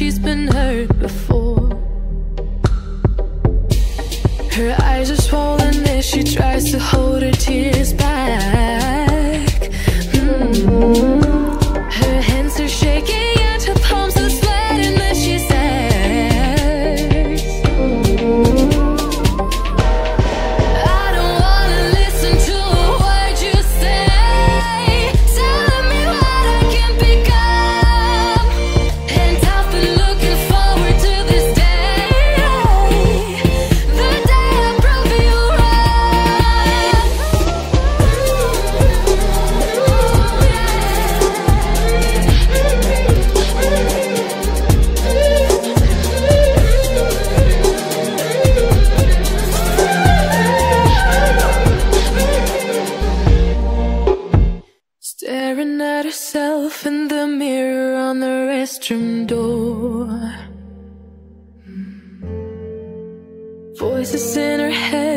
She's been hurt before. Her eyes are swollen as she tries to hold her tears back. Staring at herself in the mirror on the restroom door. Voices in her head